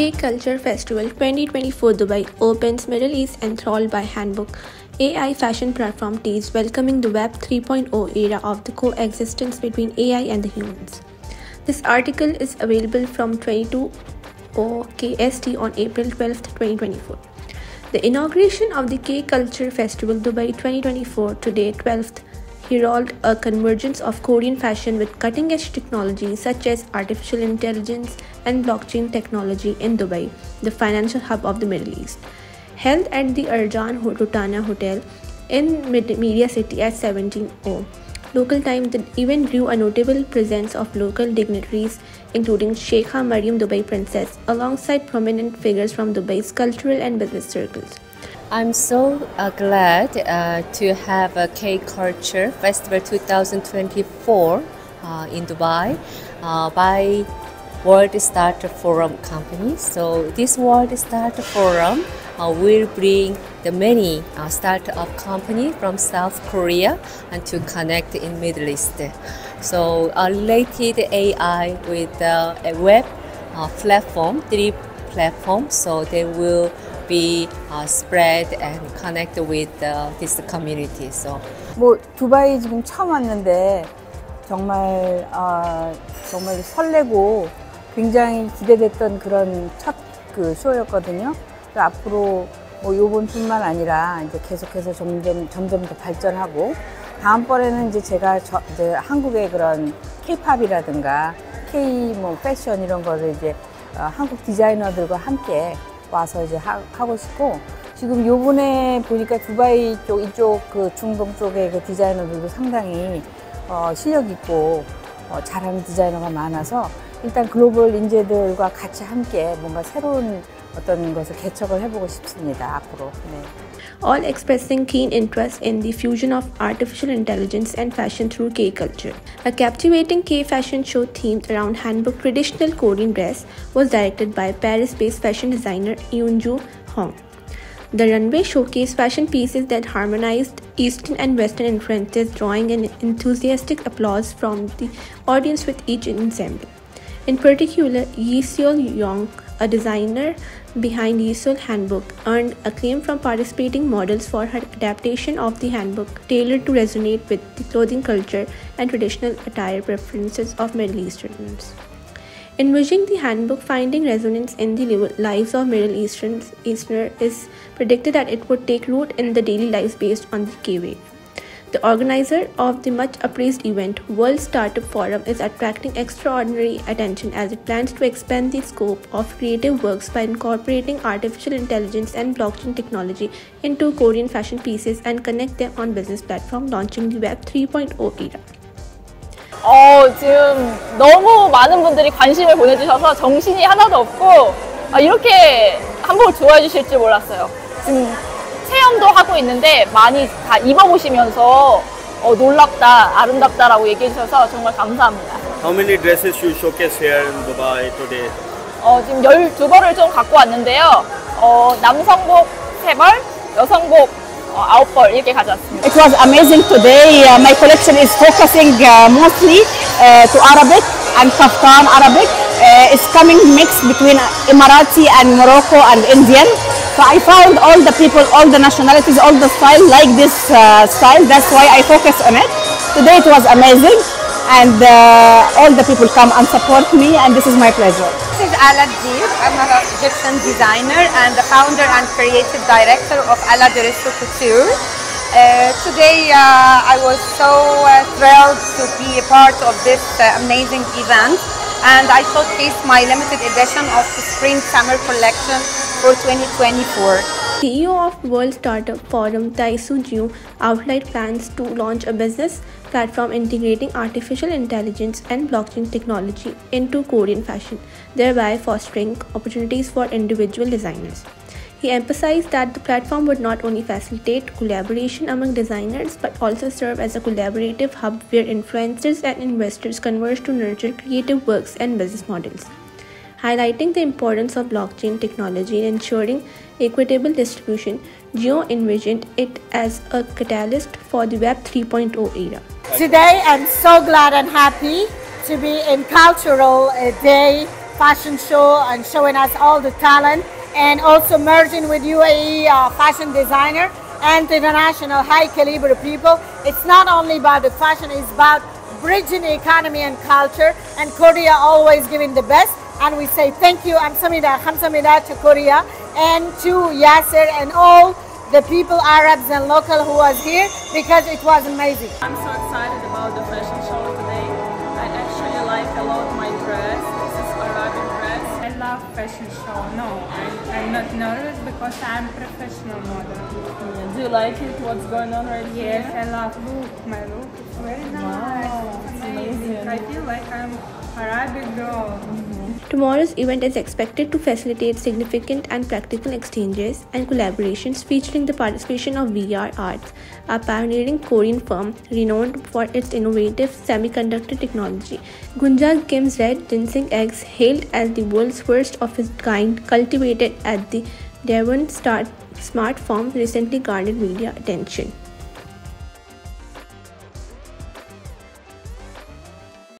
K Culture Festival 2024 Dubai opens Middle East enthralled by Hanbok. AI fashion platform tease welcoming the Web 3.0 era of the coexistence between AI and the humans. This article is available from 22 KST on April 12, 2024. The inauguration of the K Culture Festival Dubai 2024 today 12th herald a convergence of Korean fashion with cutting edge technology such as artificial intelligence and blockchain technology in Dubai, the financial hub of the Middle East. Held at the Arjaan Rotana Hotel in Media City at 17.0 local time, the event drew a notable presence of local dignitaries, including Sheikha Mariam Dubai Princess, alongside prominent figures from Dubai's cultural and business circles. I'm so uh, glad uh, to have a K Culture Festival 2024 uh, in Dubai uh, by World Startup Forum company. So this World Startup Forum uh, will bring the many uh, startup company from South Korea and to connect in Middle East. So related AI with a web platform, three platforms, so they will be uh, spread and connect with uh, this community. So 뭐 두바이 지금 처음 왔는데 정말 아, 정말 설레고 굉장히 기대됐던 그런 첫 그 쇼였거든요. 앞으로 뭐 요번뿐만 아니라 이제 계속해서 점점 점점 더 발전하고 다음번에는 이제 제가 저, 이제 한국의 그런 K-팝이라든가 K 뭐 패션 이런 거를 이제 어, 한국 디자이너들과 함께 와서 이제 하, 하고 싶고 지금 요번에 보니까 두바이 쪽 이쪽 그 중동 쪽의 그 디자이너들도 상당히 어, 실력 있고 어, 잘하는 디자이너가 많아서 일단 글로벌 인재들과 같이 함께 뭔가 새로운 어떤 것을 개척을 해보고 싶습니다 앞으로. 네. all expressing keen interest in the fusion of artificial intelligence and fashion through K culture. A captivating K fashion show themed around handbook traditional Korean dress was directed by Paris-based fashion designer Yoonju Hong. The runway showcased fashion pieces that harmonized Eastern and Western influences, drawing an enthusiastic applause from the audience with each ensemble. In particular, Yi Seol Young, a designer behind Yisul hanbok, earned acclaim from participating models for her adaptation of the hanbok, tailored to resonate with the clothing culture and traditional attire preferences of Middle Easterners. Envisioning the hanbok finding resonance in the lives of Middle Easterners, Easterner is predicted that it would take root in the daily lives based on the K-wave. The organizer of the much appraised event, World Startup Forum, is attracting extraordinary attention as it plans to expand the scope of creative works by incorporating artificial intelligence and blockchain technology into Korean fashion pieces and connect them on business platform launching the Web 3.0 era. 어, 지금 너무 많은 분들이 관심을 보내주셔서 정신이 하나도 없고 아, 이렇게 한복을 좋아해 주실 줄 몰랐어요. 지금 체험도 하고 있는데 많이 다 입어보시면서 어, 놀랍다, 아름답다라고 얘기해 주셔서 정말 감사합니다. How many dresses you showcase here in Dubai today? 어, 지금 12벌을 좀 갖고 왔는데요. 어, 남성복 3벌, 여성복 어, 9벌 이렇게 가져왔습니다. It was amazing today. Uh, my collection is focusing uh, mostly uh, to Arabic and Kaftan Arabic. Uh, it's coming mixed between Emirati and Morocco and Indian. So I found all the people, all the nationalities, all the style like this uh, style. That's why I focus on it. Today it was amazing and uh, all the people come and support me and this is my pleasure. This is Ala Dib. I'm an Egyptian designer and the founder and creative director of Ala Deristo Couture. Uh, today uh, I was so uh, thrilled to be a part of this uh, amazing event and I showcased my limited edition of the spring summer collection for 2024. CEO of World Startup Forum Taisu Jiu outlined plans to launch a business platform integrating artificial intelligence and blockchain technology into Korean fashion, thereby fostering opportunities for individual designers. He emphasized that the platform would not only facilitate collaboration among designers but also serve as a collaborative hub where influencers and investors converge to nurture creative works and business models highlighting the importance of blockchain technology in ensuring equitable distribution, Geo envisioned it as a catalyst for the Web 3.0 era. Today I'm so glad and happy to be in Cultural Day fashion show and showing us all the talent and also merging with UAE uh, fashion designer and international high caliber people. It's not only about the fashion, it's about bridging the economy and culture and Korea always giving the best and we say thank you Amsamida, Hamsamida to Korea and to Yasser and all the people, Arabs and local who was here because it was amazing. I'm so excited about the fashion show today. I actually like a lot my dress. This is Arabic dress. I love fashion show. No, I'm, I'm not nervous because I'm professional model. Yeah. Do you like it? What's going on right yes, here? Yes, I love look. My look is very nice. Wow, it's amazing. amazing. I feel like I'm Arabic girl. Mm -hmm. Tomorrow's event is expected to facilitate significant and practical exchanges and collaborations featuring the participation of VR Arts, a pioneering Korean firm renowned for its innovative semiconductor technology. Gunja Kim's red ginseng eggs, hailed as the world's first of its kind, cultivated at the Devon Smart Farm, recently garnered media attention.